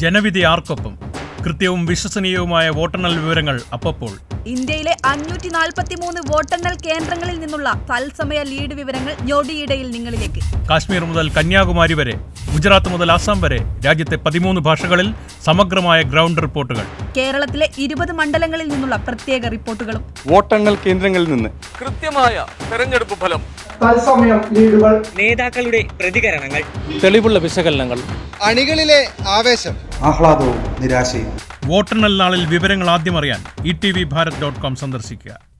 ജനവിധി ആർക്കൊപ്പം? കൃത്യവും വിശ്വസനീയവുമായ വോട്ടെണ്ണൽ വിവരങ്ങൾ അപ്പോൾ ഇന്ത്യയിലെ അഞ്ഞൂറ്റി നാൽപ്പത്തി മൂന്ന് വോട്ടെണ്ണൽ കേന്ദ്രങ്ങളിൽ നിന്നുള്ള തത്സമയ ലീഡ് വിവരങ്ങൾ ഞൊടിയിടയിൽ നിങ്ങളിലേക്ക്. കാശ്മീർ മുതൽ കന്യാകുമാരി വരെ ഗുജറാത്ത് മുതൽ ആസാം വരെ രാജ്യത്തെ പതിമൂന്ന് ഭാഷകളിൽ സമഗ്രമായ ഗ്രൗണ്ട് റിപ്പോർട്ടുകൾ. കേരളത്തിലെ ഇരുപത് മണ്ഡലങ്ങളിൽ നിന്നുള്ള പ്രത്യേക റിപ്പോർട്ടുകളും. വോട്ടെണ്ണൽ കേന്ദ്രങ്ങളിൽ നിന്ന് കൃത്യമായ തെരഞ്ഞെടുപ്പ് ഫലം. തത്സമയം ലീഡുകൾ. നേതാക്കളുടെ പ്രതികരണങ്ങൾ. തെളിവുള്ള വിശകലനങ്ങൾ. അണികളിലെ ആവേശം. ആഹ്ലാദവും നിരാശയും. വോട്ടെണ്ണൽ നാളിൽ വിവരങ്ങൾ ആദ്യം അറിയാൻ E T V Bharat dot com സന്ദർശിക്കുക.